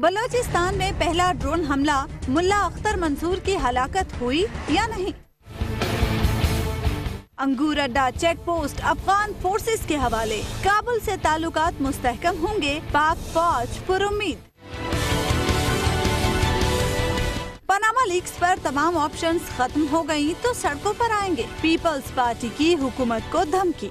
बलूचिस्तान में पहला ड्रोन हमला, मुल्ला अख्तर मंसूर की हलाकत हुई या नहीं? अंगूर अड्डा चेक पोस्ट अफगान फोर्सेस के हवाले। काबुल से ताल्लुकात मुस्तहकम होंगे, पाक फौज पर उम्मीद पनामा लीक्स पर तमाम ऑप्शंस खत्म हो गई तो सड़कों पर आएँगे। पीपल्स पार्टी की हुकूमत को धमकी।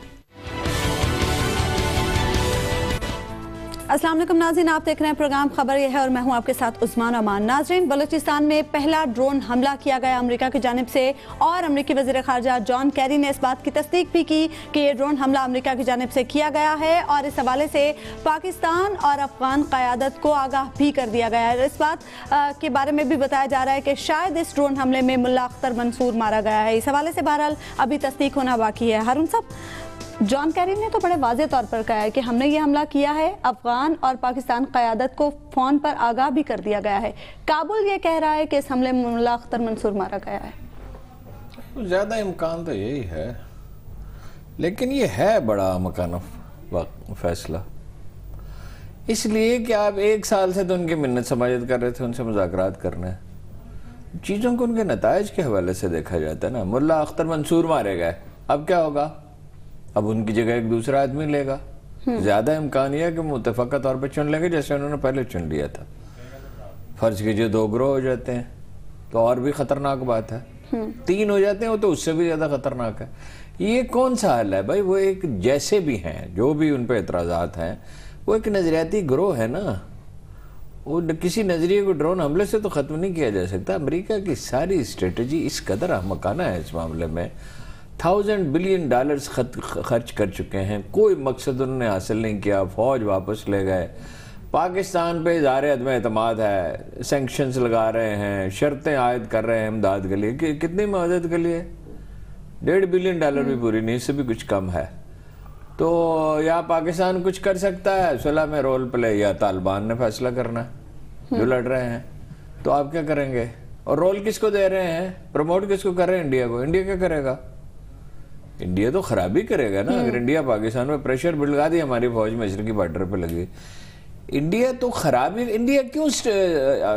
वालेकुम नाजीन आप देख रहे हैं प्रोग्राम खबर यह है और मैं हूँ आपके साथ उस्मान अमान। नाजरीन, बलूचिस्तान में पहला ड्रोन हमला किया गया अमेरिका की जानब से और अमेरिकी वज़ीर खारजा जॉन कैरी ने इस बात की तस्दीक भी की कि ये ड्रोन हमला अमेरिका की जानब से किया गया है और इस हवाले से पाकिस्तान और अफगान क़्यादत को आगाह भी कर दिया गया है। इस बात के बारे में भी बताया जा रहा है कि शायद इस ड्रोन हमले में मुल्ला अख्तर मंसूर मारा गया है। इस हवाले से बहरहाल अभी तस्दीक होना बाकी है। हारून साहब जॉन कैरी ने तो बड़े वाजे तौर पर कहा है कि हमने ये हमला किया है। अफगान और पाकिस्तान क़्यादत को फ़ोन पर आगाह भी कर दिया गया है। काबुल ये कह रहा है कि इस हमले में मुला अख्तर मंसूर मारा गया है। ज़्यादा इम्कान तो यही है। लेकिन ये है बड़ा मकान फैसला। इसलिए कि आप एक साल से तो उनकी मिन्नत समाजत कर रहे थे, उनसे मुजाकर करने। चीज़ों को उनके नतज के हवाले से देखा जाता है ना। मुला अख्तर मंसूर मारे गए। अब क्या होगा? अब उनकी जगह एक दूसरा आदमी लेगा। ज़्यादा इम्कान यह है कि मुतफ़ा तौर पर चुन लेंगे जैसे उन्होंने पहले चुन लिया था। फ़र्ज़ कीजिए दो ग्रोह हो जाते हैं तो और भी खतरनाक बात है। तीन हो जाते हैं वो तो उससे भी ज़्यादा खतरनाक है। ये कौन सा हल है भाई? वो एक जैसे भी हैं जो भी उन पर एतराज़ात हैं वो एक नजरियाती ग्रोह है ना। वो किसी नज़रिए को ड्रोन हमले से तो ख़त्म नहीं किया जा सकता। अमेरिका की सारी स्ट्रेटजी इस कदर मकाना है इस मामले में। थाउज़ेंड बिलियन डॉलर्स खर्च कर चुके हैं। कोई मकसद उन्होंने हासिल नहीं किया। फौज वापस ले गए। पाकिस्तान पे इजहार अदम अतमाद है। सेंक्शंस लगा रहे हैं। शर्तें आयद कर रहे हैं इमदाद के लिए। कि, कितनी मदद के लिए? डेढ़ बिलियन डॉलर भी पूरी नहीं इससे भी कुछ कम है। तो या पाकिस्तान कुछ कर सकता है? सुलह में रोल प्ले या तालिबान ने फैसला करना है। जो लड़ रहे हैं। तो आप क्या करेंगे? और रोल किसको दे रहे हैं? प्रमोट किसको कर रहे हैं? इंडिया को। इंडिया क्या करेगा? इंडिया तो खराबी करेगा ना अगर इंडिया पाकिस्तान में प्रेशर बिल्डगा दी हमारी फौज मशरकी बॉर्डर पे लगी। इंडिया तो खराबी इंडिया क्यों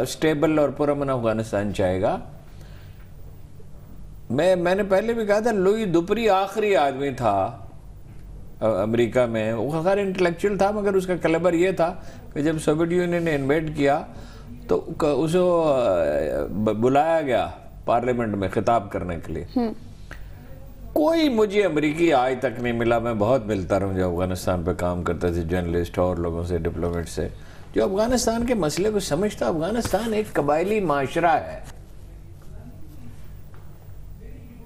स्टेबल और पुरमन अफ़गानिस्तान चाहेगा? मैं मैंने पहले भी कहा था लुई दुपरी आखिरी आदमी था अमेरिका में। वो खैर इंटेलेक्चुअल था मगर उसका कलेबर ये था कि जब सोवियत यूनियन ने इन्वेट किया तो उसे बुलाया गया पार्लियामेंट में खिताब करने के लिए। हम्म। कोई मुझे अमरीकी आज तक नहीं मिला। मैं बहुत मिलता रहूँ जो अफ़गानिस्तान पे काम करते थे जर्नलिस्ट और लोगों से डिप्लोमेट से। जो अफ़गानिस्तान के मसले को समझता अफ़गानिस्तान एक कबायली माशरा है।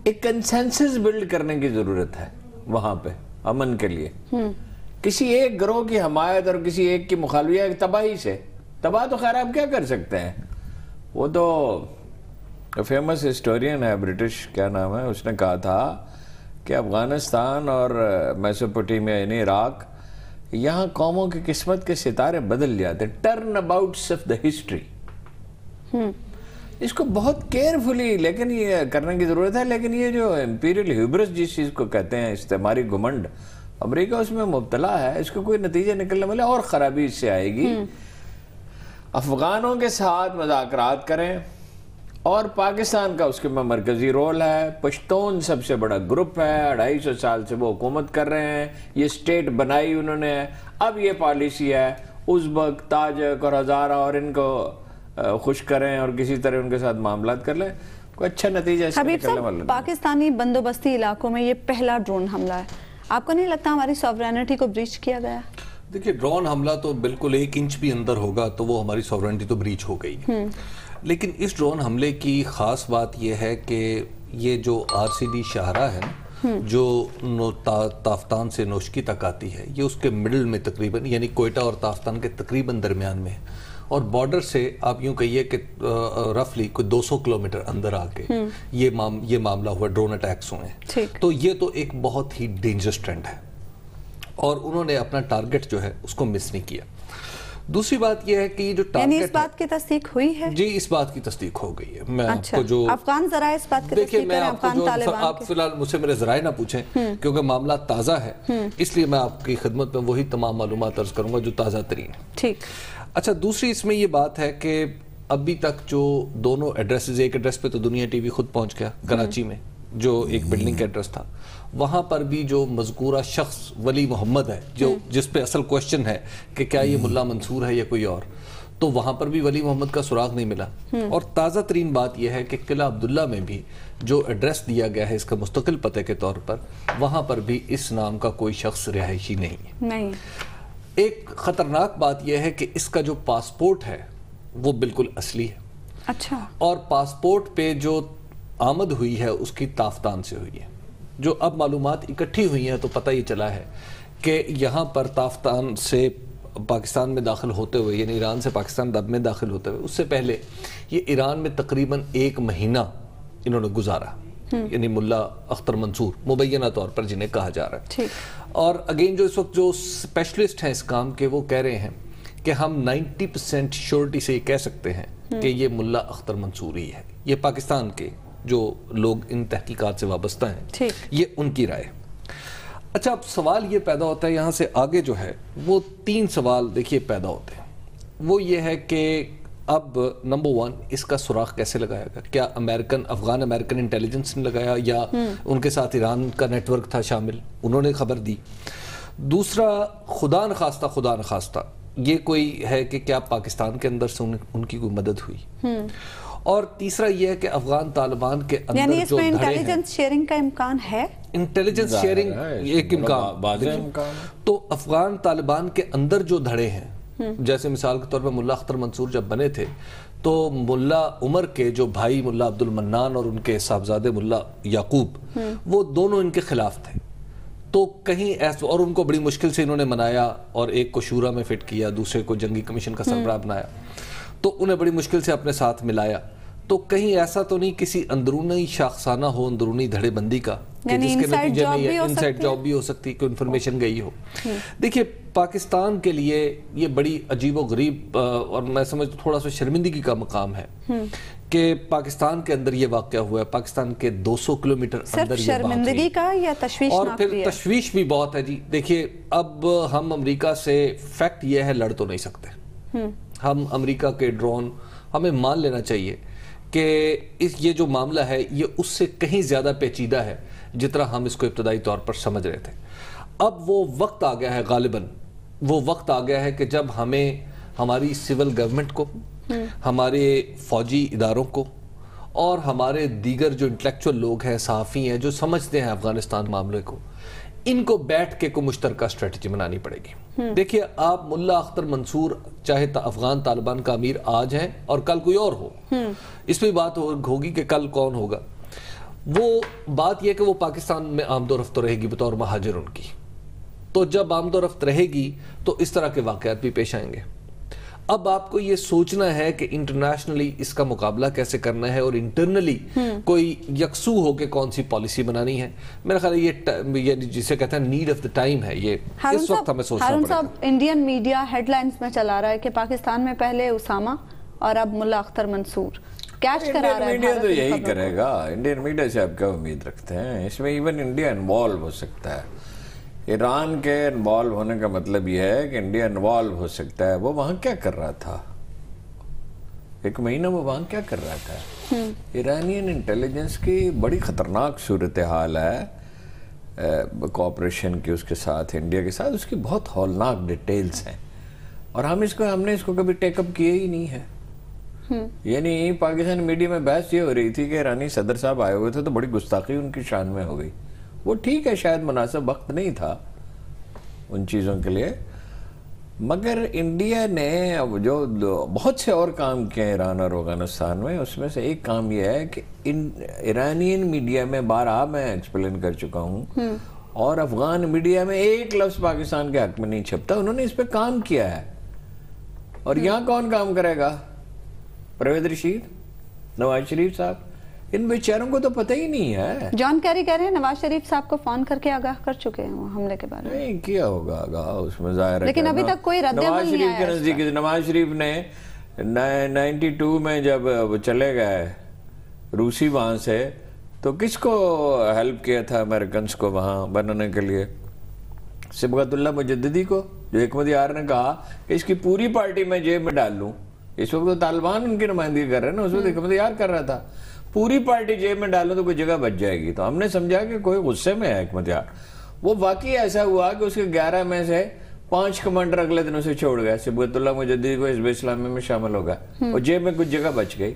एक कंसेंसस बिल्ड करने की ज़रूरत है वहाँ पे अमन के लिए। हम्म। किसी एक ग्रोह की हमायत और किसी एक की मुखालविया तबाही से। तबाह तो खैर आप क्या कर सकते हैं? वो तो फ़ेमस हिस्टोरियन है ब्रिटिश क्या नाम है उसने कहा था कि अफ़गानिस्तान और मैसोपोटामिया यानी इराक यहाँ कौमों की किस्मत के सितारे बदल जाते turnabouts of the history इसको बहुत केयरफुली लेकिन ये करने की ज़रूरत है लेकिन ये जो इम्पीरियल ह्यूब्रस जिस चीज़ को कहते हैं इस्तेमारी घुमंड अमेरिका उसमें मुबतला है इसको कोई नतीजे निकलने वाले और ख़राबी इससे आएगी। हम्म। अफगानों के साथ मज़ाक करें और पाकिस्तान का उसके में मरकजी रोल है। पश्तून सबसे बड़ा ग्रुप है। अढ़ाई सौ साल से वो हुकूमत कर रहे हैं। ये स्टेट बनाई उन्होंने। अब ये पॉलिसी है उज़्बक ताजक और हज़ारा और इनको खुश करें और किसी तरह उनके साथ मामला कर लें। कोई अच्छा नतीजा वाला पाकिस्तानी बंदोबस्ती इलाकों में ये पहला ड्रोन हमला है। आपको नहीं लगता हमारी सॉवरेनिटी को ब्रीच किया गया देखिए ड्रोन हमला तो बिल्कुल एक इंच भी अंदर होगा तो वो हमारी सॉवरेनिटी तो ब्रीच हो गई हम्म। लेकिन इस ड्रोन हमले की ख़ास बात यह है कि ये जो आर सी डी शाहरा है हम्म। जो ता, ताफ्तान से नोशकी तक आती है ये उसके मिडल में तकरीबन यानी कोयटा और ताफ्तान के तकरीबन दरमियान में है। और बॉर्डर से आप यूँ कहिए कि रफली कोई 200 किलोमीटर अंदर आके हम्म। ये माम ये मामला हुआ ड्रोन अटैक्स हुए। तो ये तो एक बहुत ही डेंजरस ट्रेंड है। और उन्होंने अपना टारगेट जो है उसको मिस नहीं किया। दूसरी बात यह है कि जो टारगेट इस बात की तस्दीक हुई है? जी इस बात की तस्दीक हो गई है। मैं अच्छा, आपको जो अफगान जरा इस बात की देखिए मैं आपको जो आप फ़िलहाल मुझसे मेरे जराए ना पूछें हम्म। क्योंकि मामला ताज़ा है। हम्म। इसलिए मैं आपकी खिदमत में वही तमाम मालूम अर्ज़ करूँगा जो ताज़ा तरीन ठीक। अच्छा दूसरी इसमें ये बात है कि अभी तक जो दोनों एड्रेसेस एक एड्रेस पे तो दुनिया टीवी खुद पहुँच गया कराची में। जो एक बिल्डिंग का एड्रेस था वहाँ पर भी जो मजकूरा शख्स वली मोहम्मद है जो जिस पे असल क्वेश्चन है कि क्या ये मुल्ला मंसूर है या कोई और तो वहाँ पर भी वली मोहम्मद का सुराग नहीं मिला। और ताज़ा तरीन बात यह है कि किला अब्दुल्ला में भी जो एड्रेस दिया गया है इसका मुस्तकिल पते के तौर पर वहाँ पर भी इस नाम का कोई शख्स रिहायशी नहीं है। नहीं। एक खतरनाक बात यह है कि इसका जो पासपोर्ट है वो बिल्कुल असली है। अच्छा। और पासपोर्ट पे जो आमद हुई है उसकी ताफ्तान से हुई है। जो अब मालूम इकट्ठी हुई हैं तो पता ही चला है कि यहाँ पर ताफ्तान से पाकिस्तान में दाखिल होते हुए यानी ईरान से पाकिस्तान दब में दाखिल होते हुए उससे पहले ये ईरान में तकरीबन एक महीना इन्होंने गुजारा यानी मुल्ला अख्तर मंसूर मुबैना तौर पर जिन्हें कहा जा रहा है। और अगेन जो इस वक्त जो स्पेशलिस्ट हैं इस काम के वो कह रहे हैं कि हम 90 परसेंट श्योरिटी से ये कह सकते हैं कि ये मुल्ला अख्तर मंसूर ही है ये पाकिस्तान के जो लोग इन तहकीकात से वाबस्ता हैं ये उनकी राय अच्छा अब सवाल ये पैदा होता है यहाँ से आगे जो है वो तीन सवाल देखिए पैदा होते हैं। वो ये है कि अब नंबर वन इसका सुराख कैसे लगाएगा क्या अमेरिकन अफगान अमेरिकन इंटेलिजेंस ने लगाया या उनके साथ ईरान का नेटवर्क था शामिल? उन्होंने खबर दी। दूसरा खुदा न खास्ता खुदा न खास्ता ये कोई है कि क्या पाकिस्तान के अंदर से उन, उनकी कोई मदद हुई? और तीसरा यह है कि अफगान तालिबान के यानी अंदर जो इसमें इंटेलिजेंस शेयरिंग का इम्कान है? इंटेलिजेंस शेयरिंग एक इम्कान। इम्कान। तो अफगान तालिबान के अंदर जो धड़े हैं जैसे मिसाल के तौर पर मुल्ला अख्तर मंसूर जब बने थे तो मुल्ला उमर के जो भाई मुल्ला अब्दुल मन्नान और उनके साहबजादे मुल्ला याकूब वो दोनों इनके खिलाफ थे। तो कहीं ऐसा और उनको बड़ी मुश्किल से इन्होंने मनाया और एक को शूरा में फिट किया दूसरे को जंगी कमीशन का सरबराह बनाया। तो उन्हें बड़ी मुश्किल से अपने साथ मिलाया। तो कहीं ऐसा तो नहीं किसी अंदरूनी शाखसाना हो अंदरूनी धड़ेबंदी का कि जिसके नतीजे में ये इनसाइड जॉब भी हो सकती है कोई इन्फॉर्मेशन गई हो। देखिए पाकिस्तान के लिए ये बड़ी अजीब गरीब और मैं समझ थोड़ा सा शर्मिंदगी का मकाम है कि पाकिस्तान के अंदर ये वाक़ हुआ है पाकिस्तान के 200 किलोमीटर अंदर। शर्मिंदगी का या और फिर तशवीश भी बहुत है जी। देखिए अब हम अमेरिका से फैक्ट ये है लड़ तो नहीं सकते। हम अमेरिका के ड्रोन हमें मान लेना चाहिए कि इस ये जो मामला है ये उससे कहीं ज़्यादा पेचीदा है जितना हम इसको इब्तदाई तौर पर समझ रहे थे। अब वो वक्त आ गया है गालिबन। वो वक्त आ गया है कि जब हमें हमारी सिविल गवर्नमेंट को हमारे फौजी इदारों को और हमारे दीगर जो इंटेलेक्चुअल लोग हैं सहाफ़ी हैं जो समझते हैं अफ़गानिस्तान मामले को इनको बैठ के को मुश्तरका स्ट्रेटजी बनानी पड़ेगी। देखिए आप मुल्ला अख्तर मंसूर चाहे ता- अफगान तालिबान का अमीर आज है और कल कोई और हो। इस पर बात होगी कि कल कौन होगा। वो बात यह कि वो पाकिस्तान में आमदोरफ्त रहेगी बतौर महाजर उनकी। तो जब आमदोरफ्त रहेगी तो इस तरह के वाकत भी पेश आएँगे। अब आपको ये सोचना है कि इंटरनेशनली इसका मुकाबला कैसे करना है और इंटरनली कोई यकसू होकर कौन सी पॉलिसी बनानी है? मेरा ख्याल ये ये जिसे कहते हैं नीड ऑफ़ द टाइम है ये। इस वक्त हमें सोचना हारून साहब इंडियन मीडिया हेडलाइंस में चला रहा है कि पाकिस्तान में पहले उसामा और अब मुला अख्तर मंसूर। कैच करा रहा है मीडिया तो यही करेगा। इंडियन मीडिया से आप क्या उम्मीद रखते हैं। इसमें इवन इंडिया इन्वॉल्व हो सकता है। ईरान के इन्वॉल्व होने का मतलब यह है कि इंडिया इन्वॉल्व हो सकता है। वो वहाँ क्या कर रहा था? एक महीना वो वहाँ क्या कर रहा था? ईरानियन इंटेलिजेंस की बड़ी खतरनाक सूरत हाल है। कॉपरेशन की उसके साथ इंडिया के साथ उसकी बहुत हौलनाक डिटेल्स हैं। और हम इसको हमने इसको कभी टेकअप किए ही नहीं है। यानी पाकिस्तान मीडिया में बहस ये हो रही थी कि ईरानी सदर साहब आए हुए थे तो बड़ी गुस्ताखी उनकी शान में हो गई। वो ठीक है शायद मुनासिब वक्त नहीं था उन चीज़ों के लिए। मगर इंडिया ने अब जो बहुत से और काम किए ईरान और अफ़गानिस्तान में उसमें से एक काम यह है कि इन ईरानियन मीडिया में बारह मैं एक्सप्लेन कर चुका हूँ और अफगान मीडिया में एक लफ्ज़ पाकिस्तान के हक में नहीं छपता उन्होंने इस पर काम किया है। और यहाँ कौन काम करेगा? परवेज रशीद नवाज़ शरीफ साहब। इन बेचारों को तो पता ही नहीं है। जॉन कैरी कह रहे हैं नवाज़ शरीफ साहब को फ़ोन करके आगाह कर चुके हैं वो हमले के बारे में। नहीं किया होगा आगाह उसमें ज़ाहिर है लेकिन अभी तक कोई रद्द-ए-अमल नवाज़ शरीफ के नज़दीक नवाज़ शरीफ ने नाइन्टी टू में जब वो चले गए रूसी वहाँ से तो किसको हेल्प किया था अमेरिकन को वहाँ बनाने के लिए? सिबगतुल्ला मुजद्दी को जो एकमत यार ने कहा कि इसकी पूरी पार्टी मैं जेब में डाल लूँ। इस वक्त तो तालिबान उनकी नुमाइंदगी कर रहे हैं ना उस वक्त एकमत यार कर रहा था। पूरी पार्टी जेब में डालूं तो कोई जगह बच जाएगी। तो हमने समझा कि कोई गुस्से में है एकमत यार वो वाकई ऐसा हुआ कि उसके ग्यारह में से पाँच कमांडर अगले दिन उसे छोड़ गए। सिबगतुल्ला मुजद्दी को हिजब इस्लामी में शामिल हो गया और जेब में कुछ जगह बच गई।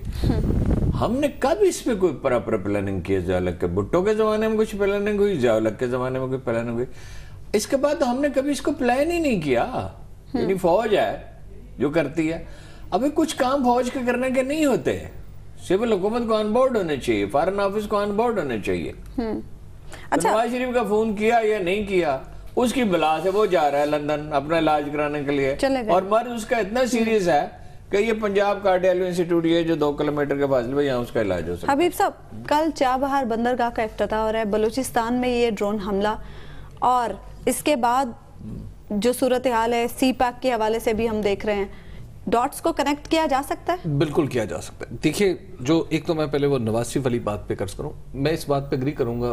हमने कब इस पे कोई प्रॉपर प्लानिंग की जालक के? भुट्टो के जमाने में कुछ प्लानिंग हुई जालक के जमाने में कोई प्लानिंग हुई? इसके बाद तो हमने कभी इसको प्लान ही नहीं किया। यानी फौज है जो करती है। अभी कुछ काम फौज के करने के नहीं होते। सिविल हुकूमत को ऑन बोर्ड होने चाहिए फॉरन ऑफ़िस को ऑन बोर्ड होने चाहिए। तो नवाज़ शरीफ का फ़ोन किया या नहीं किया उसकी बला से वो जा रहा है लंदन अपना इलाज कराने के लिए। और मर्ज उसका इतना सीरियस है कि ये पंजाब कार्डियालो इंस्टीट्यूट ये जो दो किलोमीटर के फासले पे यहाँ उसका इलाज हो सकता हबीब साहब कल चाबहार बंदरगाह का इफ्तः हो रहा है बलूचिस्तान में ये ड्रोन हमला। और इसके बाद जो सूरत हाल है सी पैक के हवाले से भी हम देख रहे हैं। डॉट्स को कनेक्ट किया जा सकता है? बिल्कुल किया जा सकता है। देखिए जो एक तो मैं पहले वो नवाज़ शरीफ वाली बात पे कर्ज करूँ। मैं इस बात पे एग्री करूँगा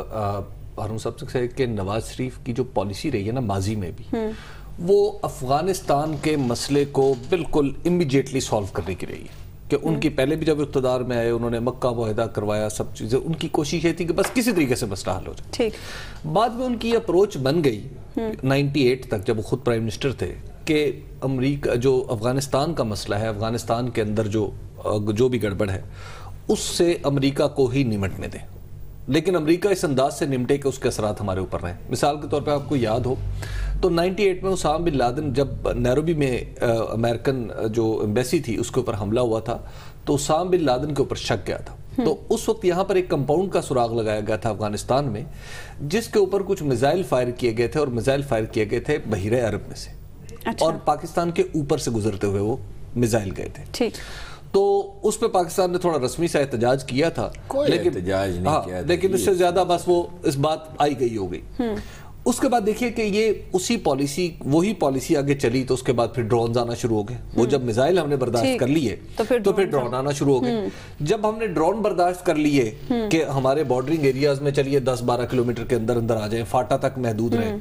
हारून साहब से कि नवाज़ शरीफ की जो पॉलिसी रही है ना माजी में भी वो अफ़गानिस्तान के मसले को बिल्कुल इमिजिएटली सॉल्व करने की रही है। कि उनकी पहले भी जब इकतदार में आए उन्होंने मक्का मुहिदा करवाया सब चीज़ें उनकी कोशिश ये थी कि बस किसी तरीके से मसला हल हो जाए। ठीक। बाद में उनकी अप्रोच बन गई 98 तक जब वो खुद प्राइम मिनिस्टर थे। कि अमेरिका जो अफ़गानिस्तान का मसला है अफ़गानिस्तान के अंदर जो जो भी गड़बड़ है उससे अमेरिका को ही निमटने दें। लेकिन अमेरिका इस अंदाज से निमटे कि उसके असरात हमारे ऊपर रहे। मिसाल के तौर पर आपको याद हो तो 98 में उसाम बिन लादन जब नैरोबी में अ, अमेरिकन जो एम्बेसी थी उसके ऊपर हमला हुआ था तो उसाम बिन लादन के ऊपर शक गया था। तो उस वक्त यहाँ पर एक कंपाउंड का सुराग लगाया गया था अफ़गानिस्तान में जिसके ऊपर कुछ मिसाइल फायर किए गए थे और मिसाइल फायर किए गए थे बहिर अरब में से। अच्छा। और पाकिस्तान के ऊपर से गुजरते हुए वो मिसाइल गए थे। ठीक। तो उस पर पाकिस्तान ने थोड़ा रस्मी सा एहतजाज किया था लेकिन एहतजाज नहीं हाँ, किया था लेकिन उससे ज़्यादा बस वो इस बात आई गई हो गई उसके बाद देखिए कि ये उसी पॉलिसी वही पॉलिसी आगे चली तो उसके बाद फिर ड्रोन आना शुरू हो गए। वो जब मिसाइल हमने बर्दाश्त कर लिए तो फिर तो फिर ड्रोन आना शुरू हो गए। जब हमने ड्रोन बर्दाश्त कर लिए कि हमारे बॉर्डरिंग एरियाज़ में चलिए 10-12 किलोमीटर के अंदर अंदर आ जाए फाटा तक महदूद रहे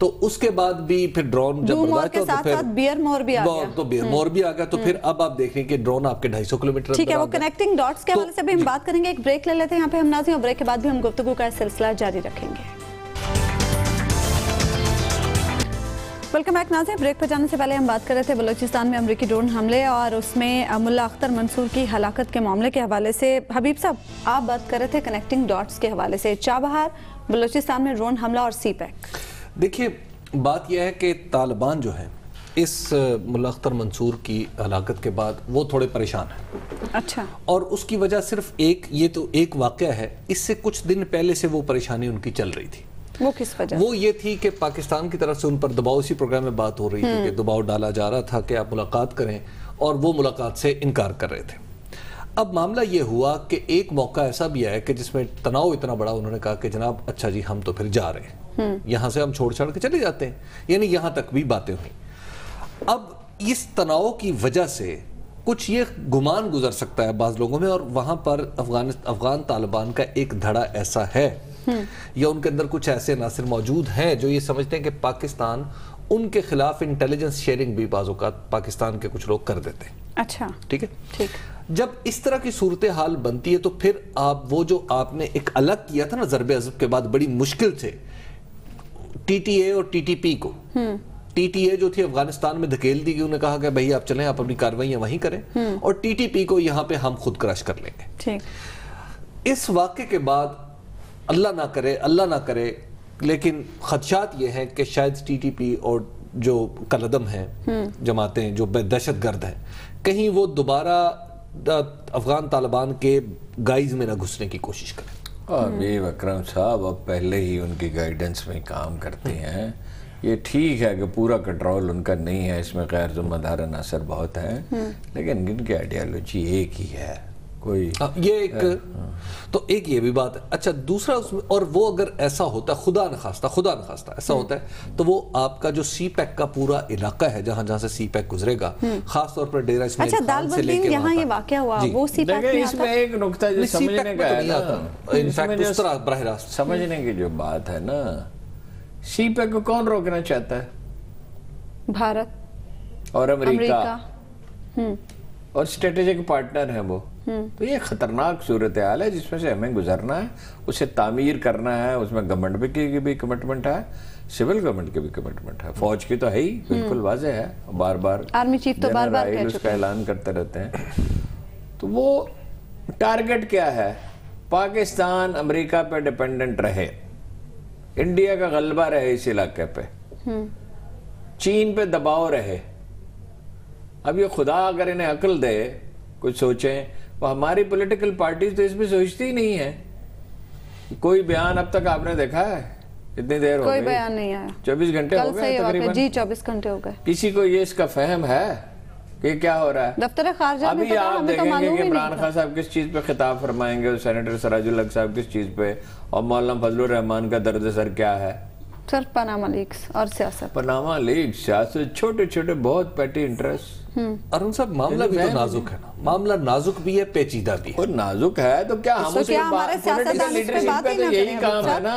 तो उसके बाद भी फिर ड्रोन जब बर्दाश्त तो बियर मोर भी आ गया। तो बियर मोर भी आ गया तो फिर अब आप देख रहे हैं कि ड्रोन आपके 250 किलोमीटर ठीक है वो कनेक्टिंग डॉट्स के तो- हवाले से भी हम बात करेंगे एक ब्रेक ले लेते हैं यहाँ पे हम नाजी और ब्रेक के बाद भी हम गुफ्तगू का सिलसिला जारी रखेंगे। Welcome back नाजिर। ब्रेक पर जाने से पहले हम बात कर रहे थे बलूचिस्तान में अमरीकी ड्रोन हमले और उसमें मुल्ला अख्तर मंसूर की हलाकत के मामले के हवाले से। हबीब साहब आप बात कर रहे थे कनेक्टिंग डॉट्स के हवाले से। चाबहार बलूचिस्तान में ड्रोन हमला और सी पैक देखिए बात यह है कि तालिबान जो है इस मुल्ला अख्तर मंसूर की हलाकत के बाद वो थोड़े परेशान हैं। अच्छा। और उसकी वजह सिर्फ़ एक ये तो एक वाक़या है इससे कुछ दिन पहले से वो परेशानी उनकी चल रही थी। वो किस वजह वो ये थी कि पाकिस्तान की तरफ़ से उन पर दबाव इसी प्रोग्राम में बात हो रही थी कि दबाव डाला जा रहा था कि आप मुलाकात करें और वो मुलाकात से इनकार कर रहे थे। अब मामला ये हुआ कि एक मौका ऐसा भी आया कि जिसमें तनाव इतना बड़ा उन्होंने कहा कि जनाब अच्छा जी हम तो फिर जा रहे हैं। यहाँ से हम छोड़ छाड़ के चले जाते हैं। यानी यहाँ तक भी बातें हुई। अब इस तनाव की वजह से कुछ ये गुमान गुजर सकता है बाज लोगों में और वहाँ पर अफगान अफगान तालिबान का एक धड़ा ऐसा है। या उनके अंदर कुछ ऐसे अनासर मौजूद हैं जो ये समझते हैं कि पाकिस्तान उनके खिलाफ इंटेलिजेंस शेयरिंग भी बाजों का पाकिस्तान के कुछ लोग कर देते हैं। अच्छा। ठीक है? ठीक। जब इस तरह की सूरत हाल बनती है तो फिर आप वो जो आपने एक अलग किया था ना जरब अजब के बाद बड़ी मुश्किल से टीटीए और टीटीपी को। टीटीए जो थी अफ़गानिस्तान में धकेल दी गई उन्होंने कहा कि भाई आप चलें आप अपनी कार्रवाई वहीं करें। और टीटीपी को यहाँ पे हम खुद क्रश कर लेंगे। ठीक। इस वाक्य के बाद अल्लाह ना करे अल्लाह ना करे। लेकिन खदशात ये हैं कि शायद टीटीपी और जो कलदम हैं जमातें जो दहशत गर्द हैं कहीं वो दोबारा अफगान तालिबान के गाइज़ में ना घुसने की कोशिश करें। और भी अकरम साहब अब पहले ही उनकी गाइडेंस में काम करते हैं। ये ठीक है कि पूरा कंट्रोल उनका नहीं है इसमें गैर जिम्मेदार अनासर बहुत है। लेकिन इनकी आइडियालॉजी एक ही है। कोई हाँ, ये एक तो एक ये भी बात है। अच्छा दूसरा उसमें और वो अगर ऐसा होता है खुदा न खास्ता खुदा न खास्ता ऐसा होता है तो वो आपका जो सी पैक का पूरा इलाका है जहाँ जहाँ से सी पैक गुजरेगा खास तौर पर डेरा इसमाइल अच्छा खान से लेके यहाँ ये। वाकया हुआ वो सी पैक में इसमें एक नुकता जो पैक समझने का तो है ना इनफैक्ट उस तरह बरह रास्त समझने की जो बात है ना सी पे को कौन रोकना चाहता है? भारत और अमेरिका। अमेरिका। और स्ट्रेटेजिक पार्टनर है वो। तो ये खतरनाक सूरत हाल है जिसमें से हमें गुजरना है उसे तामीर करना है उसमें गवर्नमेंट भी की भी कमिटमेंट है सिविल गवर्नमेंट की भी कमिटमेंट है। फौज की तो है ही बिल्कुल वाजे है। बार बार आर्मी चीफ तो बार बार उसका ऐलान करते रहते हैं। तो वो टारगेट क्या है? पाकिस्तान अमेरिका पे डिपेंडेंट रहे। इंडिया का गलबा रहे इस इलाके पे। चीन पे दबाव रहे। अब ये खुदा अगर इन्हें अकल दे कुछ सोचें तो हमारी पॉलिटिकल पार्टी तो इसमें सोचती ही नहीं है। कोई बयान अब तक आपने देखा है? इतनी देर हो कोई गई? बयान नहीं आया चौबीस घंटे हो गए तकरीबन। जी चौबीस घंटे हो गए। किसी को ये इसका फहम है कि क्या हो रहा है? दफ्तर खारजा अभी तो आप तो देखेंगे कि इमरान खान साहब किस चीज़ पे खिताब फरमाएँगे और सेनेटर सराजुल हक साहब किस चीज़ पे? और मौलाना फजलुर रहमान का दर्द सर क्या है? सर पनामा लीक्स और सियासत। पनामा लीग सियासत छोटे छोटे बहुत पैटी इंटरेस्ट अरुण साहब मामला भी तो नाजुक है ना। मामला नाजुक भी है पेचीदा भी है। और नाजुक है तो क्या हम तो उसे हमारे लीडरशिप तो यही काम है ना।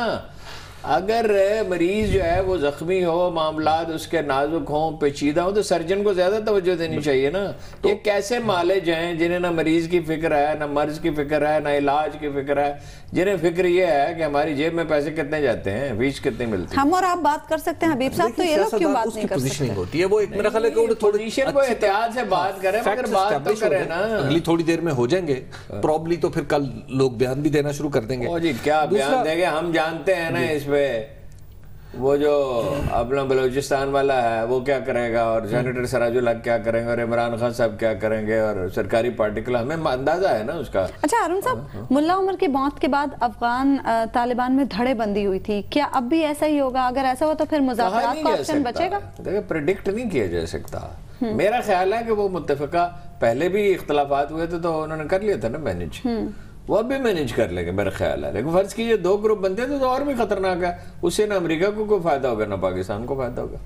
अगर मरीज़ जो है वो जख्मी हो मामला उसके नाजुक हो पेचीदा हो तो सर्जन को ज़्यादा तवज्जो देनी चाहिए ना। तो ये कैसे मालिज हैं जिन्हें ना मरीज़ की फ़िक्र है ना मर्ज की फ़िक्र है ना इलाज की फ़िक्र है? जिन्हें फ़िक्र ये है कि हमारी जेब में पैसे कितने जाते हैं फ़ीस कितने मिलती है? हम और आप बात कर सकते हैं हबीब साहब तो ये लोग क्यों बात नहीं कर सकते? होती है वो एक मेरा ख्याल है कि उन्हें थोड़ी पोजीशन को एहतियात से बात करें मगर बात तो करें। ना। अगली थोड़ी देर में हो जाएँगे। प्रॉब्ली तो फिर कल लोग बयान भी देना शुरू कर देंगे। जी क्या बयान देंगे? हम जानते हैं ना इस पे। वो जो अपना बलूचिस्तान वाला है वो क्या करेगा? और सेनेटर सराजुल हक क्या करेंगे? और इमरान खान साहब क्या करेंगे? और सरकारी पार्टी के हमें अंदाज़ा है ना उसका? अच्छा अरुण साहब मुल्ला उमर की मौत के बाद अफगान तालिबान में धड़ेबंदी हुई थी। क्या अब भी ऐसा ही होगा? अगर ऐसा हो तो फिर का ऑप्शन बचेगा। देखिए प्रिडिक्ट नहीं किया जा सकता। मेरा ख्याल है कि वो मुत्तफिका पहले भी इख्तलाफात हुए थे तो उन्होंने कर लिया था ना मैनेज। वो अब भी मैनेज कर लेंगे मेरा ख्याल है। लेकिन फ़र्ज़ कीजिए दो ग्रुप बनते हैं तो, तो और भी खतरनाक है। उससे ना अमेरिका को कोई फ़ायदा होगा ना पाकिस्तान को फ़ायदा होगा।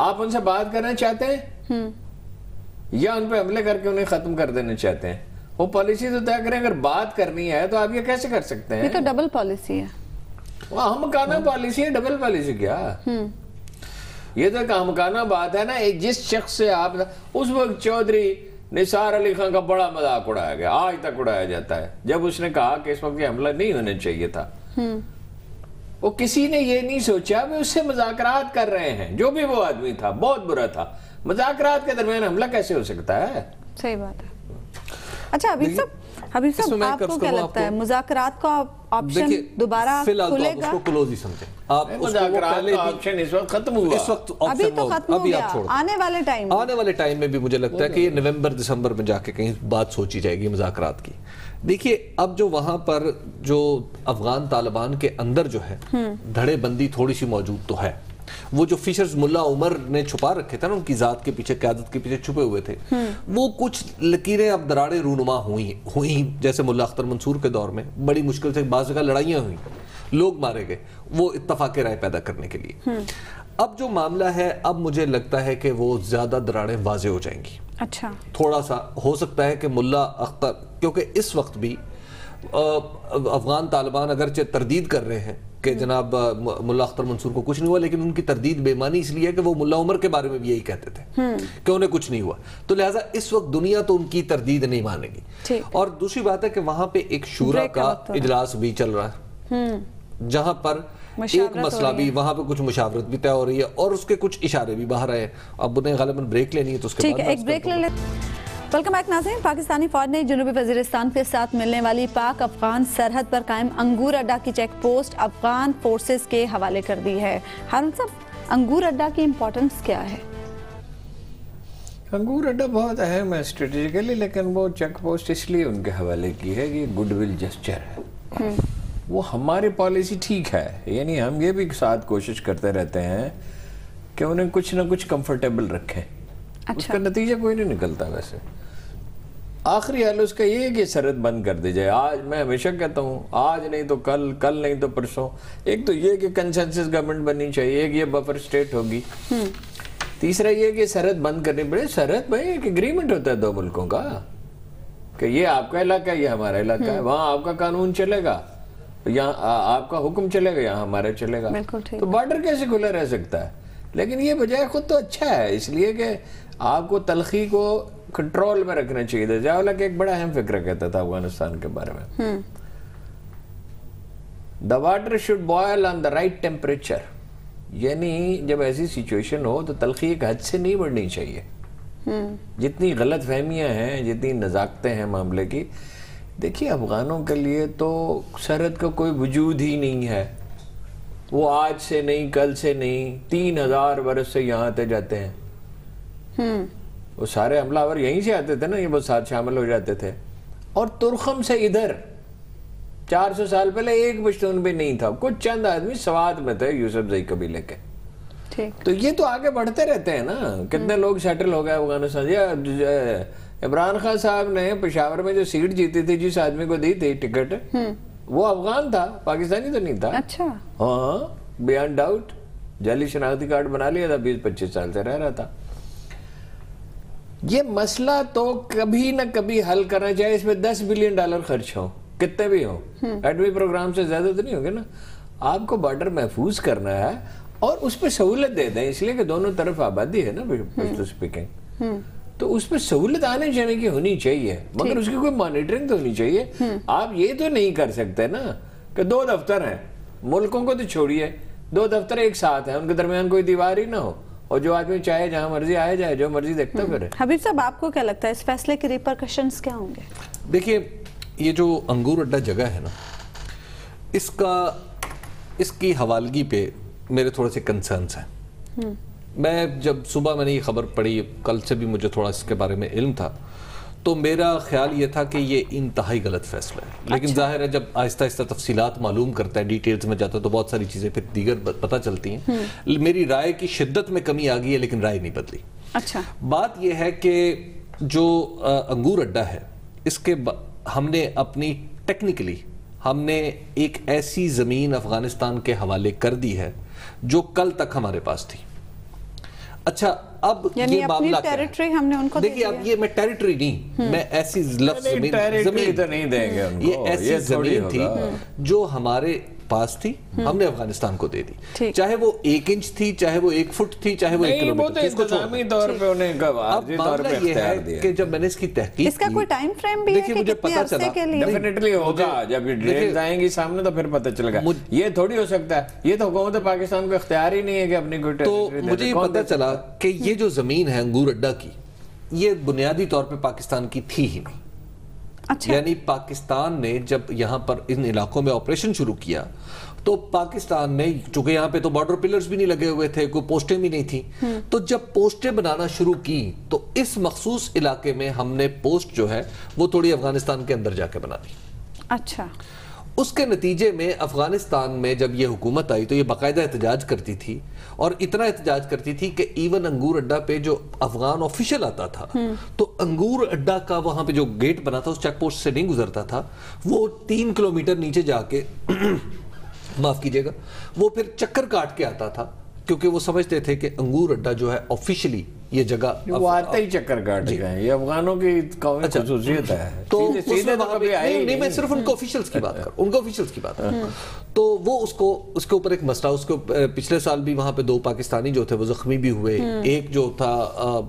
आप उनसे बात करना चाहते हैं? या उन पे हमले करके उन्हें खत्म कर देना चाहते हैं? वो पॉलिसी तो तय करें अगर बात करनी है तो आप ये कैसे कर सकते ये हैं? तो डबल पॉलिसी है हमकाना पॉलिसी है डबल पॉलिसी क्या? ये तो हमकाना बात है ना एक जिस शख्स से आप उस वक्त चौधरी निसार अली खान का बड़ा मज़ाक उड़ाया गया आज तक उड़ाया जाता है। जब उसने कहा कि इस वक्त ये हमला नहीं होना चाहिए था वो किसी ने ये नहीं सोचा वे उससे मजाकरात कर रहे हैं जो भी वो आदमी था बहुत बुरा था। मजाकरात के दरमियान हमला कैसे हो सकता है? सही बात है। अच्छा हबीब साहब हबीब साहब आपको क्या लगता है? मुजाकरात का ऑप्शन दोबारा तो खुलेगा? उसको क्लोज ही समझें। आप ऑप्शन इस वक्त खत्म हुआ। इस वक्त अभी तो खत्म हो गया। आने वाले टाइम आने वाले टाइम में भी मुझे लगता है कि ये नवंबर दिसंबर में जाके कहीं बात सोची जाएगी मुजाकरात की। देखिए अब जो वहाँ पर जो अफगान तालिबान के अंदर जो है धड़ेबंदी थोड़ी सी मौजूद तो है। वो जो फिशर्स मुल्ला उमर ने छुपा रखे थे ना उनकी जात के पीछे क्यादत के पीछे छुपे हुए थे वो कुछ लकीरें अब दराड़े रूनुमा हुई हुई जैसे मुल्ला अख्तर मंसूर के दौर में बड़ी मुश्किल से बाज जगह लड़ाइयाँ हुई लोग मारे गए वो इत्तफाक राय पैदा करने के लिए। अब जो मामला है अब मुझे लगता है कि वो ज़्यादा दरारें वाजे हो जाएँगी। अच्छा। थोड़ा सा हो सकता है कि मुल्ला अख्तर क्योंकि इस वक्त भी अफगान तालिबान अगरचे तरदीद कर रहे हैं कि जनाब अ, मु- मुल्ला अख्तर मंसूर को कुछ नहीं हुआ लेकिन उनकी तरदीद बेमानी इसलिए है कि वो मुल्ला उमर के बारे में भी यही कहते थे कि उन्हें कुछ नहीं हुआ। तो लिहाजा इस वक्त दुनिया तो उनकी तरदीद नहीं मानेगी। और दूसरी बात है कि वहाँ पे एक शूरा का। इजलास भी चल रहा है। जहाँ पर एक मसला भी। वहाँ पे कुछ मुशावरत भी तय हो रही है और उसके कुछ इशारे भी बाहर आए अब उन्हें गालिबन ब्रेक लेनी है तो उसके ठीक बाद है एक ब्रेक ले ले वेलकम बैक नाज़रीन पाकिस्तानी फौज ने जनूबी वजीरिस्तान के साथ मिलने वाली पाक अफगान सरहद पर कायम अंगूर अड्डा की चेक पोस्ट अफगान फोर्सेस के हवाले कर दी है। हारून साहब अंगूर अड्डा की इम्पोर्टेंस क्या है? अंगूर अड्डा बहुत अहम है स्ट्रेटेजिकली लेकिन वो चेक पोस्ट इसलिए उनके हवाले की है कि गुडविल जेस्चर है। वो हमारी पॉलिसी ठीक है यानी हम ये भी साथ कोशिश करते रहते हैं कि उन्हें कुछ ना कुछ कंफर्टेबल रखें। अच्छा। उसका नतीजा कोई नहीं निकलता वैसे। आखिरी हाल उसका ये है कि सरहद बंद कर दी जाए। आज मैं हमेशा कहता हूँ आज नहीं तो कल कल नहीं तो परसों। एक तो ये कि कंसेंसस गवर्नमेंट बननी चाहिए एक ये बफर स्टेट होगी। तीसरा ये कि सरहद बंद करनी पड़े। सरहद भाई एक एग्रीमेंट होता है दो मुल्कों का। कि ये आपका इलाका है ये हमारा इलाका है। वहाँ आपका कानून चलेगा। यहाँ आपका हुक्म चलेगा यहाँ हमारा चलेगा। तो बॉर्डर कैसे खुला रह सकता है? लेकिन ये बजाय खुद तो अच्छा है इसलिए कि आपको तलखी को कंट्रोल में रखना चाहिए था। के एक बड़ा अहम फ़िक्र कहता था अफ़गानिस्तान के बारे में। The water should boil on the right temperature यानी जब ऐसी सिचुएशन हो तो तलखी एक हद से नहीं बढ़नी चाहिए। जितनी गलत फहमियाँ हैं जितनी नजाकतें हैं मामले की देखिए अफगानों के लिए तो सरहद का कोई वजूद ही नहीं है। वो आज से नहीं कल से नहीं तीन हज़ार बरस से यहाँ आते जाते हैं। वो सारे हमलावर यहीं से आते थे ना ये वो साथ शामिल हो जाते थे। और तुरखम से इधर 400 साल पहले एक पश्तून भी नहीं था। कुछ चंद आदमी सवाद में थे यूसुफ जई कबीले के तो ये तो आगे बढ़ते रहते हैं ना। कितने लोग सेटल हो गए अफ़गानिस्तान या इमरान खान साहब ने पेशावर में जो सीट जीती थी जिस आदमी को दी थी टिकट वो अफगान था पाकिस्तानी तो नहीं था। अच्छा। हाँ बियॉन्ड डाउट जाली शनाख्ती कार्ड बना लिया था बीस पच्चीस साल से रह रहा था। ये मसला तो कभी ना कभी हल करना चाहिए इसमें दस बिलियन डॉलर खर्च हो। कितने भी हो। एडमी प्रोग्राम से ज़्यादा तो नहीं होंगे ना। आपको बॉर्डर महफूज करना है और उस पर सहूलत दे दें इसलिए कि दोनों तरफ़ आबादी है ना पश्तो स्पीकिंग तो उस पर सहूलत आने जाने की होनी चाहिए मगर उसकी कोई मॉनिटरिंग तो होनी चाहिए। आप ये तो नहीं कर सकते ना कि दो दफ्तर हैं। मुल्कों को तो छोड़िए दो दफ्तर एक साथ हैं उनके दरमियान कोई दीवार ही ना हो। और जो आदमी चाहे जहाँ मर्ज़ी आए जाए जो मर्ज़ी देखता करे। हबीब साहब आपको क्या लगता है इस फैसले के रिपरकशन क्या होंगे? देखिए ये जो अंगूर अड्डा जगह है ना इसका इसकी हवालगी पे मेरे थोड़े से कंसर्न हैं। मैं जब सुबह मैंने ये खबर पढ़ी कल से भी मुझे थोड़ा इसके बारे में इल्म था तो मेरा ख्याल ये था कि ये इंतहाई गलत फैसला है। लेकिन ज़ाहिर है जब आहिस्ता आहिस्ता तफसीत मालूम करता है डिटेल्स में जाता है तो बहुत सारी चीज़ें फिर दीगर पता चलती हैं। मेरी राय की शिद्दत में कमी आ गई है लेकिन राय नहीं बदली। अच्छा। बात यह है कि जो अंगूर अड्डा है इसके हमने अपनी टेक्निकली हमने एक ऐसी ज़मीन अफ़गानिस्तान के हवाले कर दी है जो कल तक हमारे पास थी। अच्छा अब यानी ये मामला टेरिटरी हमने उनको देखिए अब ये मैं टेरिटरी नहीं मैं ऐसी लफ्ज नहीं, ज़मीन ज़मीन। तो नहीं देंगे उनको, ये ऐसी ज़मीन थी जो हमारे पास थी हमने अफ़गानिस्तान को दे दी। चाहे वो एक इंच थी चाहे वो एक फुट थी चाहे वो एक किलोमीटर तो कि जब मैंने इसकी तहकीक इसका कोई टाइम फ्रेम भी देखिए मुझे पता चला। डेफिनेटली होगा जब ये डिटेल्स आएँगी सामने तो फिर पता चलेगा। ये थोड़ी हो सकता है। ये तो हुकूमत पाकिस्तान को इख्तियार ही नहीं है कि अपनी कोई तो मुझे ये पता चला कि ये जो ज़मीन है अंगूर अड्डा की ये बुनियादी तौर पर पाकिस्तान की थी ही नहीं। अच्छा। यानी पाकिस्तान ने जब यहाँ पर इन इलाकों में ऑपरेशन शुरू किया तो पाकिस्तान ने चूँकि यहाँ पे तो बॉर्डर पिलर्स भी नहीं लगे हुए थे कोई पोस्टें भी नहीं थी तो जब पोस्टें बनाना शुरू की तो इस मखसूस इलाके में हमने पोस्ट जो है वो थोड़ी अफ़गानिस्तान के अंदर जाके बना दी। अच्छा। उसके नतीजे में अफ़गानिस्तान में जब ये हुकूमत आई तो ये बाकायदा एहतजाज करती थी और इतना एहतजाज करती थी कि इवन अंगूर अड्डा पे जो अफगान ऑफिशियल आता था तो अंगूर अड्डा का वहाँ पे जो गेट बना था उस चेक पोस्ट से नहीं गुजरता था वो तीन किलोमीटर नीचे जाके माफ़ कीजिएगा वो फिर चक्कर काट के आता था क्योंकि वो समझते थे कि अंगूर अड्डा जो है ऑफिशियली ये जगह वो आते ही चक्कर काट गए हैं। ये अफगानों की कौमी अच्छा। खसूसियत है। तो सीधे सीधे तो कभी नहीं, नहीं मैं सिर्फ़ उनको ऑफिशियल्स की बात कर। उनको ऑफिशियल्स की बात कर। तो वो उसको उसके ऊपर एक मसला उसको पिछले साल भी वहाँ पे दो पाकिस्तानी जो थे वो जख्मी भी हुए। एक जो था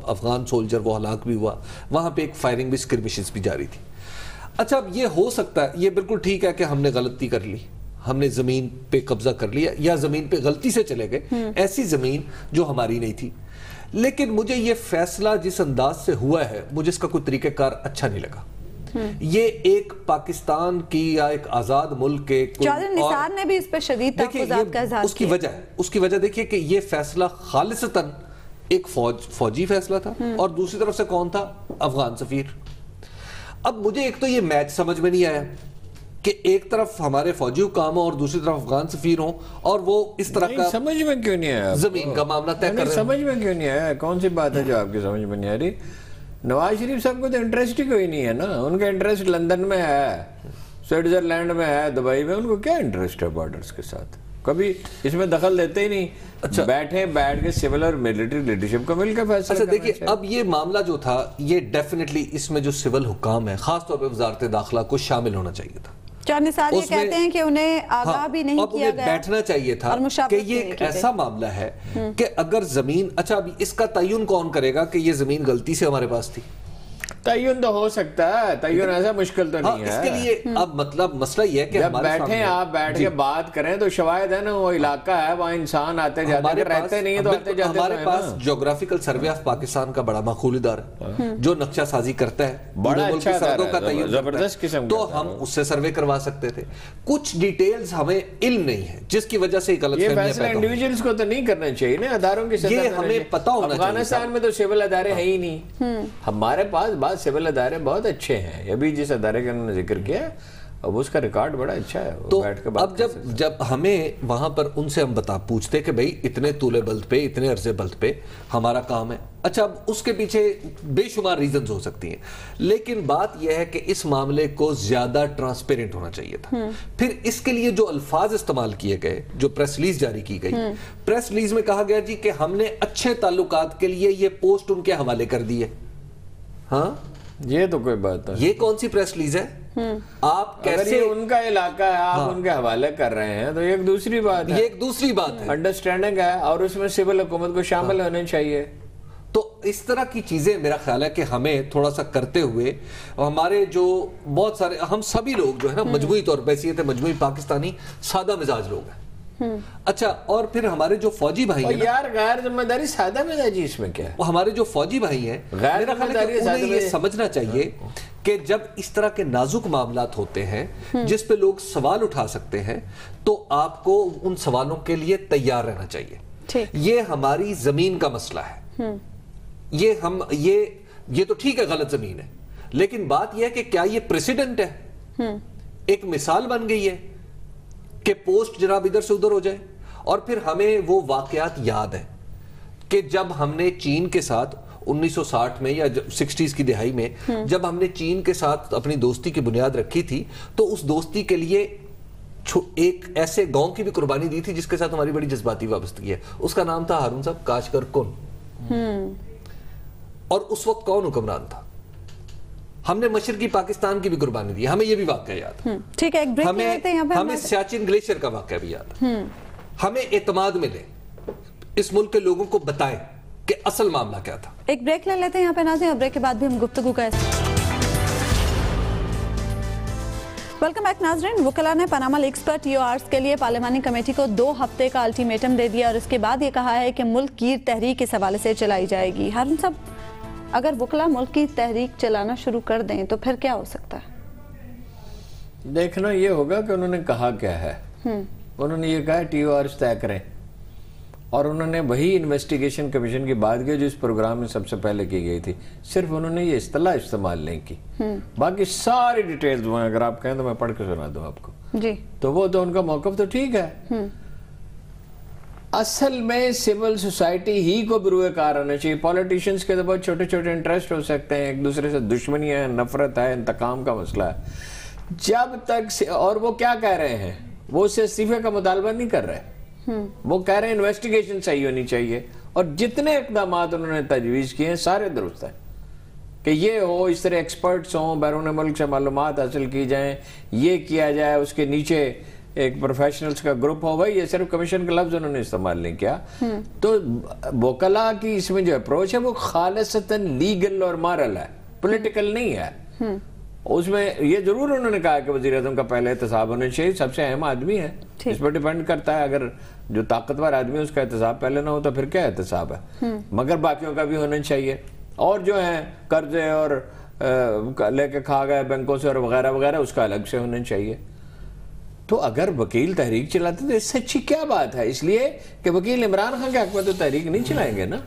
अफगान सोल्जर वो हलाक भी हुआ। वहाँ पे एक फायरिंग भी स्क्रिमिशेस भी जारी थी। अच्छा अब ये हो सकता है ये बिल्कुल ठीक है कि हमने गलती कर ली। हमने ज़मीन पे कब्जा कर लिया या ज़मीन पे गलती से चले गए। ऐसी ज़मीन जो हमारी नहीं थी। लेकिन मुझे ये फैसला जिस अंदाज से हुआ है मुझे इसका कोई तरीकेकार अच्छा नहीं लगा। ये एक पाकिस्तान की या एक आज़ाद मुल्क के और- निसार ने भी इस पर शदीद का उसकी वजह उसकी वजह देखिए कि ये फैसला खालिसतन एक फौज फौजी फैसला था और दूसरी तरफ़ से कौन था? अफगान सफीर। अब मुझे एक तो ये मैच समझ में नहीं आया। कि एक तरफ़ हमारे फौजी हुकाम हो और दूसरी तरफ़ अफगान सफीर हो और वो इस तरह का समझ में क्यों नहीं आया ज़मीन का मामला तय कर समझ में क्यों नहीं आया? कौन सी बात है जो आपकी समझ में नहीं आ रही? नवाज़ शरीफ साहब को तो इंटरेस्ट ही कोई नहीं है ना? उनका इंटरेस्ट लंदन में है स्विट्जरलैंड में है दुबई में उनको क्या इंटरेस्ट है बॉर्डर्स के साथ? कभी इसमें दखल देते ही नहीं। अच्छा। बैठे बैठ के सिविल और मिलिट्री लीडरशिप को मिलकर फैसला अच्छा देखिए अब ये मामला जो था ये डेफिनेटली इसमें जो सिविल हुकाम है खासतौर पर वजारत दाखिला को शामिल होना चाहिए था। चार निसार ये कहते हैं कि उन्हें आगाह हाँ, भी नहीं अब किया गया बैठना चाहिए था कि ये एक ऐसा मामला है कि अगर ज़मीन अच्छा अभी इसका तयन कौन करेगा कि ये ज़मीन गलती से हमारे पास थी? तयन तो हो सकता है तयन ऐसा मुश्किल तो हाँ नहीं है। इसके लिए अब मतलब मसला ये है कि जब बैठे आप बैठ के बात करें तो शायद है ना वो इलाका है वहाँ इंसान आते जाते रहते नहीं है तो आते जाते हमारे तो पास ना। ज्योग्राफिकल सर्वे ऑफ़ पाकिस्तान का बड़ा माकूल इदारा है। जो नक्शा साजी करता है बड़ा पूरे मुल्क की अच्छा सड़कों का तयन ज़बरदस्त किस्म तो हम उससे सर्वे करवा सकते थे। कुछ डिटेल्स हमें इल्म नहीं है जिसकी वजह से गलत ये फैसला इंडिविजुअल्स को तो नहीं करना चाहिए ना अदारों की ये हमें पता होना चाहिए अफ़गानिस्तान में तो सिविल अदारे है ही नहीं। हमारे पास बात सिविल अदारे बहुत अच्छे हैं। अभी जिस अदारे का उन्होंने ज़िक्र किया अब उसका रिकॉर्ड बड़ा अच्छा है तो बैठ के अब जब जब हमें वहाँ पर उनसे हम बता पूछते कि भाई इतने तूले बल्द पे इतने अर्जे बल्द पे हमारा काम है। अच्छा अब उसके पीछे बेशुमार रीजंस हो सकती हैं। लेकिन बात यह है कि इस मामले को ज़्यादा ट्रांसपेरेंट होना चाहिए था। फिर इसके लिए जो अल्फाज इस्तेमाल किए गए जो प्रेस रिलीज़ जारी की गई प्रेस रिलीज़ में कहा गया जी कि हमने अच्छे ताल्लुकात के लिए ये पोस्ट उनके हवाले कर दी है हाँ? ये तो कोई बात नहीं। ये कौन सी प्रेस रिलीज़ है? आप अगर कैसे ये उनका इलाका है आप हाँ। उनके हवाले कर रहे हैं तो एक दूसरी बात ये है एक दूसरी बात है। अंडरस्टैंडिंग है और उसमें सिविल हुकूमत को शामिल हाँ। होने चाहिए। तो इस तरह की चीज़ें मेरा ख्याल है कि हमें थोड़ा सा करते हुए हमारे जो बहुत सारे हम सभी लोग जो है ना मजमूई तौर पर है मजमूई पाकिस्तानी सादा मिजाज लोग हैं। अच्छा और फिर हमारे जो फौजी भाई हैं यार गैर ज़िम्मेदारी सादा मिजाजी इसमें क्या? है वो हमारे जो फौजी भाई हैं मेरा ख्याल है ये समझना चाहिए कि जब इस तरह के नाजुक मामला होते हैं जिस पे लोग सवाल उठा सकते हैं तो आपको उन सवालों के लिए तैयार रहना चाहिए। ठीक। ये हमारी ज़मीन का मसला है। ये हम ये ये तो ठीक है गलत ज़मीन है। लेकिन बात यह है कि क्या ये प्रेसिडेंट है? एक मिसाल बन गई है। कि पोस्ट जनाब इधर से उधर हो जाए। और फिर हमें वो वाकयात याद है कि जब हमने चीन के साथ 1960 में या सिक्सटीज की दिहाई में जब हमने चीन के साथ अपनी दोस्ती की बुनियाद रखी थी तो उस दोस्ती के लिए एक ऐसे गाँव की भी कुर्बानी दी थी जिसके साथ हमारी बड़ी जज्बाती वाबस्तगी है। उसका नाम था हारून साहब काशकर कुन। और उस वक्त कौन हुक्मरान था? हमने मशरकी पाकिस्तान की भी कुर्बानी दी हमें यह भी वाक्य याद हम्म, ठीक है एक ब्रेक हमें लेते हैं हमें सियाचिन ग्लेशियर का वाक्य भी याद हमें एतमाद मिले इस मुल्क के लोगों को बताएँ कि असल मामला क्या था। एक ब्रेक ले लेते हैं यहाँ पे नाजिन और ब्रेक के बाद भी हम गुफ्तगू का वेलकम बैक नाजरीन। वकला ने पनामा लीग्स पर टी के लिए पार्लियामानी कमेटी को दो हफ़्ते का अल्टीमेटम दे दिया और इसके बाद ये कहा है कि मुल्क की तहरीक इस हवाले से चलाई जाएगी। हारून साहब अगर वकला मुल्क की तहरीक चलाना शुरू कर दें तो फिर क्या हो सकता है? देखना ये होगा कि उन्होंने कहा क्या है। उन्होंने ये कहा टी ओ तय करें। और उन्होंने वही इन्वेस्टिगेशन कमीशन की बात की जो इस प्रोग्राम में सबसे पहले की गई थी। सिर्फ़ उन्होंने ये इस्तेला इस्तेमाल नहीं की। बाकी सारी डिटेल्स अगर आप कहें तो मैं पढ़ के सुना दूँ आपको। जी। तो वो तो उनका मौकफ तो ठीक है। असल में सिविल सोसाइटी ही को बरूए कार होना चाहिए पॉलिटिशियंस के तो बहुत छोटे छोटे इंटरेस्ट हो सकते हैं। एक दूसरे से दुश्मनी है नफरत है इंतकाम का मसला है। जब तक और वो क्या कह रहे हैं? वो उससे इस्तीफे का मुतालबा नहीं कर रहे। वो कह रहे हैं इन्वेस्टिगेशन सही होनी चाहिए। और जितने इकदाम उन्होंने तजवीज़ किए हैं सारे दुरुस्त हैं। कि ये हो इस तरह एक्सपर्ट्स हों बैरून मुल्क से मालूम हासिल की जाएँ ये किया जाए उसके नीचे एक प्रोफेशनल्स का ग्रुप हो भाई ये सिर्फ़ कमीशन का लफ्ज उन्होंने इस्तेमाल नहीं किया। तो वकला की इसमें जो अप्रोच है वो खालसतन लीगल और मॉरल है पॉलिटिकल नहीं है। उसमें ये ज़रूर उन्होंने कहा कि वजी अजम का पहले एहतसाब होना चाहिए सबसे अहम आदमी है। इस पर डिपेंड करता है अगर जो ताकतवर आदमी है उसका एहतसाब पहले ना हो तो फिर क्या एहतसाब है? मगर बाकियों का भी होना चाहिए। और जो है कर्जे और लेके खा गए बैंकों से और वगैरह वगैरह उसका अलग से होना चाहिए। तो अगर वकील तहरीक चलाते तो इससे अच्छी क्या बात है? इसलिए कि वकील इमरान खान के हक में तो तहरीक नहीं चलाएँगे ना।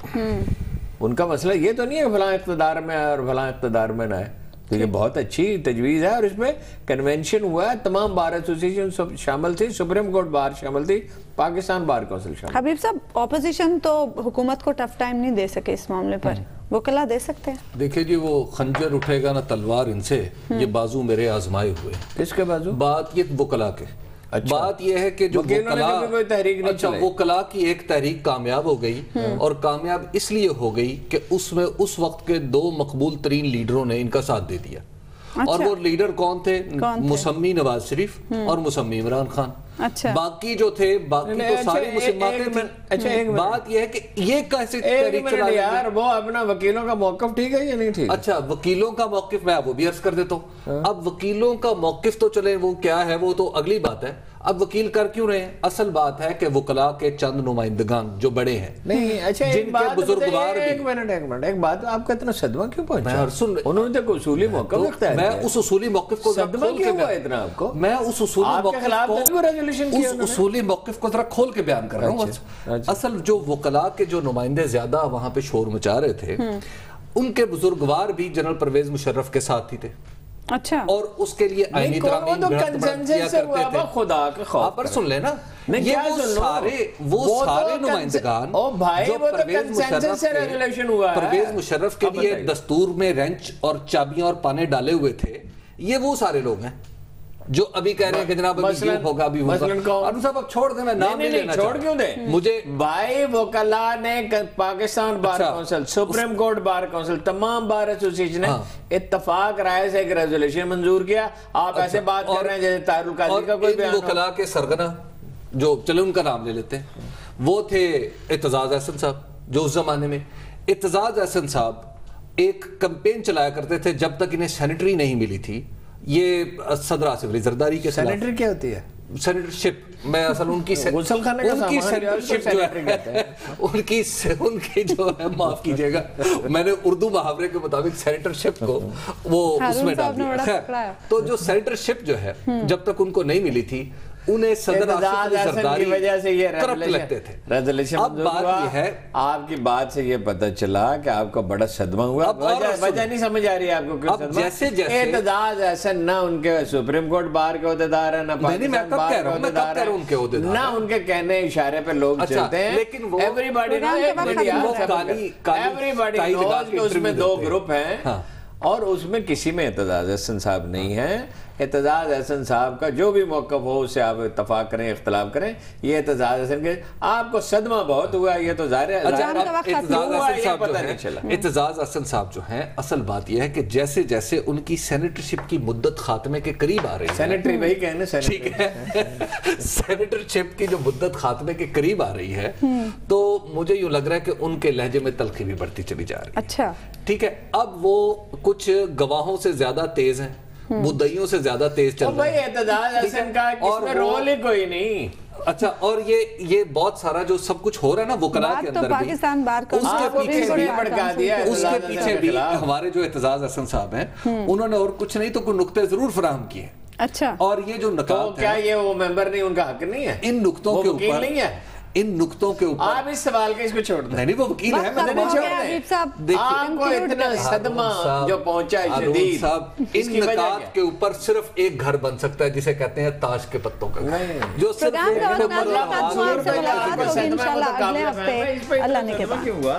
उनका मसला ये तो नहीं है फला इकतदार में है और फलां इकतदार में ना है। तो ये बहुत अच्छी तजवीज़ है और इसमें कन्वेंशन हुआ है। तमाम बार एसोसिएशन सब शामिल थी सुप्रीम कोर्ट बार शामिल थी पाकिस्तान बार काउंसिल शामिल। हबीब साहब ऑपोजिशन तो हुकूमत को टफ टाइम नहीं दे सके इस मामले पर। वकला दे सकते हैं। देखिए जी वो खंजर उठेगा ना तलवार इनसे ये बाजू मेरे आजमाए हुए किसके बाजू? बात ये वो कला के। अच्छा। बात यह है कि जो वकीलों कोई तहरीक नहीं अच्छा वो वकला की एक तहरीक कामयाब हो गई और कामयाब इसलिए हो गई कि उसमें उस वक्त के दो मकबूल तरीन लीडरों ने इनका साथ दे दिया। और अच्छा। वो लीडर कौन थे कौन थे? मुसम्मी नवाज़ शरीफ और मुसम्मी इमरान खान अच्छा। बाकी जो थे बाकी तो सारे सारी अच्छा, एक बात यह है कि ये कैसे? यार वो अपना वकीलों का मौकफ ठीक है या नहीं ठीक अच्छा वकीलों का मौकफ मैं वो भी अर्ज़ कर देता हाँ। हूँ अब वकीलों का मौकफ तो चले वो क्या है वो तो अगली बात है अब वकील कर क्यों रहे हैं असल बात है कि वकला के चंद नुमाइंदगान जो बड़े हैं नहीं अच्छा एक बात बुजुर्गवार एक मिनट एक मिनट एक बात आपका इतना सदमा क्यों पहुँचा सुन- उन्होंने तो उसूली मौका तो रखता है मैं उस उसूली मौकिफ को सदमा खोल के क्यों हुआ बयान- इतना आपको? मैं उस उसूली मौकिफ को तो resolution किया उस उसूली मौकिफ को जरा खोल के बयान कर रहा हूँ अच्छा। अच्छा। असल जो वकला के जो नुमाइंदे ज़्यादा वहाँ पे शोर मचा रहे थे उनके बुजुर्गवार भी जनरल परवेज मुशर्रफ के साथ ही थे अच्छा। और उसके लिए आईनी तो। वो खुदा आप पर सुन लेना। ये वो सारे वो वो तो सारे तो नुमाइंदगान ओ भाई, जो वो तो परवेज consensus मुशर्रफ के- हुआ परवेज मुशर्रफ के लिए दस्तूर में रेंच और चाबियाँ और पाने डाले हुए थे ये वो सारे लोग हैं। जो अभी कह रहे हैं कि जनाब अभी होगा अभी होगा। साहब अब छोड़ दें मैं नाम नहीं नहीं नहीं लेना छोड़ क्यों। दे? मुझे भाई वकला ने पाकिस्तान बार अच्छा, council supreme court bar council तमाम बार एसोसिएशन ने। इत्तेफाक राय से एक रेजोल्यूशन मंजूर किया। आप ऐसे बात कर रहे हैं जैसे तारुल काजी का कोई बयान। वकला के सरगना जो चले उनका नाम ले लेते हैं। वो थे इतजाज एहसन साहब जो उस जमाने में। इतजाज एहसन साहब एक कंपेन चलाया करते थे जब तक इन्हें सैनिटरी नहीं मिली थी। ये सदर आसिफ अली जरदारी के सेनेटर क्या होती है? सेनेटरशिप मैं असल उनकी से- का उनकी सेनेटरशिप जो है उनकी उनकी जो है माफ़ कीजिएगा। मैंने उर्दू मुहावरे के मुताबिक सेनेटरशिप को वो उसमें डाल दिया। है। तो जो सेनेटरशिप जो है जब तक उनको नहीं मिली थी उन्हें सदर हसन की वजह से ये लगते थे। रेजोल्यूशन अब बात ये है। आपकी बात से ये पता चला कि आपको बड़ा सदमा हुआ। वजह नहीं समझ आ रही है आपको क्यों अब जैसे- जैसे- एतजाज हसन ना उनके सुप्रीम कोर्ट बार के अहदेदार है ना नहीं, नहीं, मैं पाकिस्तान कब बार कह के रहा हूँ, मैं कब अहदेदार कह रहा हूँ हैं। उनके ना उनके कहने इशारे पे लोग अच्छा, चलते हैं। लेकिन एवरीबॉडी एवरीबॉडी उसमें दो ग्रुप हैं। हाँ। और उसमें किसी में एतजाज हसन साहब नहीं है। एतजाज हसन साहब का जो भी मौकफ हो उससे आप इतफाक करें इख्तलाफ करें। ये एतजाज हसन के आपको सदमा बहुत हुआ ये तो ज़ाहिर है। अच्छा जान का अब वक्त खत्म इत्तेजाज हुआ, हसन साहब जो पता हैं, नहीं चला। इत्तेजाज हसन साहब जो हैं असल बात यह है कि जैसे जैसे उनकी सेनेटरशिप की मुद्दत खात्मे के करीब आ रही है। सेनेटरी वही कहने ठीक है। सेनेटरशिप की जो मुद्दत खात्मे के करीब आ रही है तो मुझे यूँ लग रहा है कि उनके लहजे में तलखी भी बढ़ती चली जा रही है। अच्छा। ठीक है अब वो कुछ गवाहों से ज़्यादा तेज हैं। मुद्दइयों से ज़्यादा तेज चल तो भाई एतजाज है? हसन का और इसमें रोल ही कोई नहीं। अच्छा और ये ये बहुत सारा जो सब कुछ हो रहा है ना वो कला के तो अंदर भी। पाकिस्तान बार उसके पीछे किसने भी भड़का दिया उसके पीछे भी हमारे जो एतजाज हसन साहब हैं उन्होंने और कुछ नहीं तो कुछ नुक्ते ज़रूर फराहम किए अच्छा। और ये जो नकाब तो क्या ये वो मेंबर नहीं उनका हक नहीं है? इन नुकतों के ऊपर नहीं है? इन नुक्तों के ऊपर। आप इस सवाल के इसको छोड़ दें। नहीं वो वकील है मैंने मैं नहीं छोड़ आपको इतना सदमा जो पहुँचा है शदीद साहब इन नकात के ऊपर सिर्फ़ एक घर बन सकता है जिसे कहते हैं ताश के पत्तों का जो सिर्फ़ अल्लाह ने के बाद हुआ?